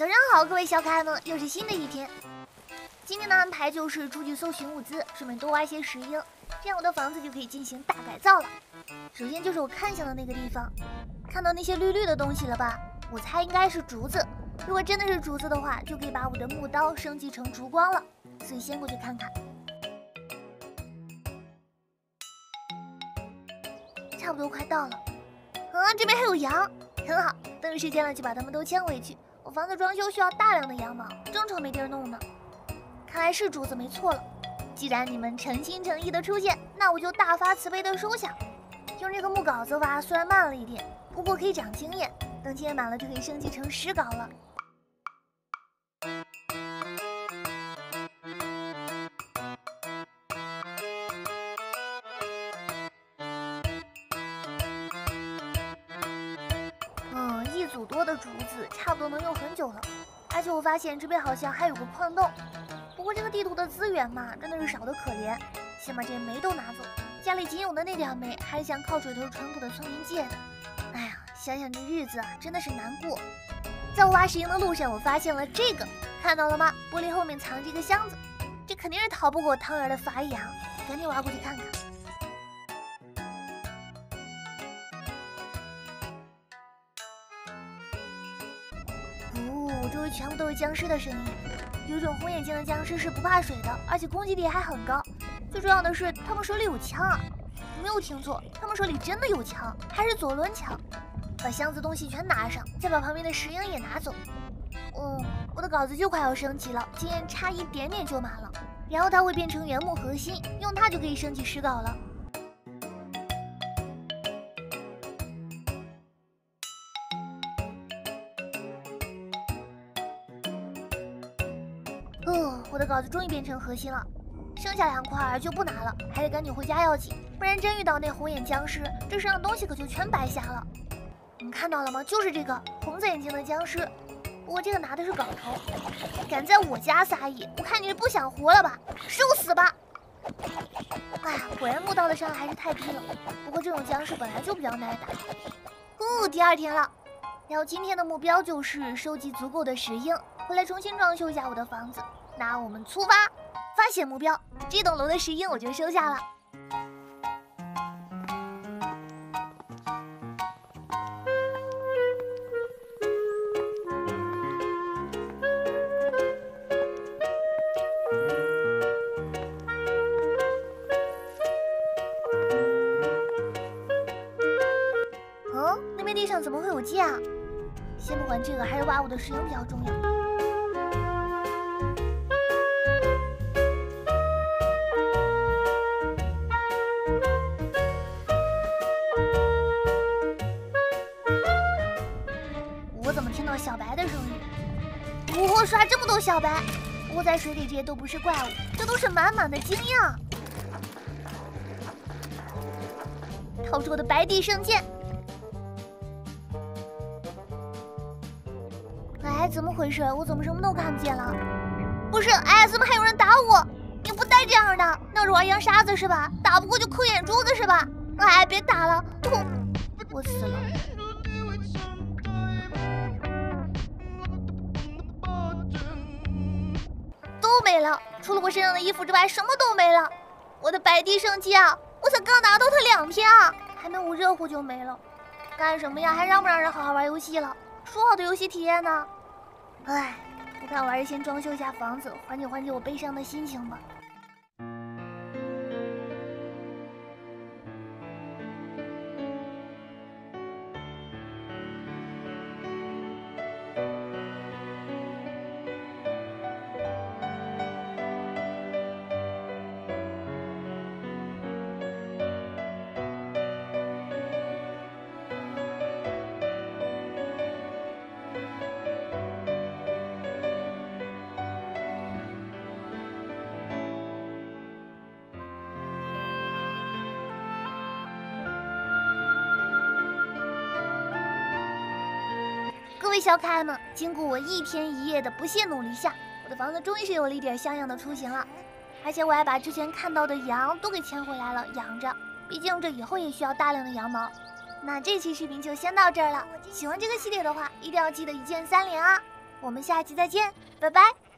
早上好，各位小可爱们，又是新的一天。今天的安排就是出去搜寻物资，顺便多挖一些石英，这样我的房子就可以进行大改造了。首先就是我看向的那个地方，看到那些绿绿的东西了吧？我猜应该是竹子。如果真的是竹子的话，就可以把我的木刀升级成烛光了。所以先过去看看。差不多快到了。啊，这边还有羊，很好。等有时间了就把它们都牵回去。我房子装修需要大量的羊毛，正愁没地儿弄呢。看来是主子没错了。既然你们诚心诚意的出现，那我就大发慈悲的收下。用这个木镐子挖虽然慢了一点，不过可以长经验。等经验满了就可以升级成石镐了。嗯，一组多的竹子差不多能用很久了。而且我发现这边好像还有个矿洞。不过这个地图的资源嘛，真的是少得可怜。先把这些煤都拿走，家里仅有的那点煤还是向靠水头淳朴的村民借的。哎呀，想想这日子啊，真的是难过。在挖石英的路上，我发现了这个，看到了吗？玻璃后面藏着一个箱子，这肯定是逃不过汤圆的法眼啊！赶紧挖过去看看。周围全部都是僵尸的声音。有种红眼睛的僵尸是不怕水的，而且攻击力还很高。最重要的是，他们手里有枪啊！没有听错，他们手里真的有枪，还是左轮枪。把箱子东西全拿上，再把旁边的石英也拿走。哦，我的稿子就快要升级了，经验差一点点就满了。然后它会变成原木核心，用它就可以升级石稿了。呃，我的稿子终于变成核心了，剩下两块就不拿了，还得赶紧回家要紧，不然真遇到那红眼僵尸，这身上东西可就全白瞎了。你们看到了吗？就是这个红色眼睛的僵尸。不过这个拿的是镐头，敢在我家撒野，我看你是不想活了吧？受死吧！哎呀，果然木刀的伤害还是太低了。不过这种僵尸本来就比较耐打。哦，第二天了，然后今天的目标就是收集足够的石英。回来重新装修一下我的房子，那我们出发，发现目标，这栋楼的石英我就收下了。嗯，那边地上怎么会有鸡啊？先不管这个，还是挖我的石英比较重要。我怎么听到小白的声音，我刷这么多小白，窝在水里这些都不是怪物，这都是满满的经验。掏出我的白帝圣剑，哎，怎么回事？我怎么什么都看不见了？不是，哎，怎么还有人打我？你不带这样的，闹着玩扬沙子是吧？打不过就扣眼珠子是吧？哎，别打了，痛，我死了。都没了，除了我身上的衣服之外，什么都没了。我的白帝圣剑啊，我才刚拿到它两天啊，还没捂热乎就没了。干什么呀？还让不让人好好玩游戏了？说好的游戏体验呢？唉，我看我还是先装修一下房子，缓解缓解我悲伤的心情吧。各位小可爱们，经过我一天一夜的不懈努力下，我的房子终于是有了一点像样的雏形了。而且我还把之前看到的羊都给牵回来了，养着。毕竟这以后也需要大量的羊毛。那这期视频就先到这儿了。喜欢这个系列的话，一定要记得一键三连啊！我们下期再见，拜拜。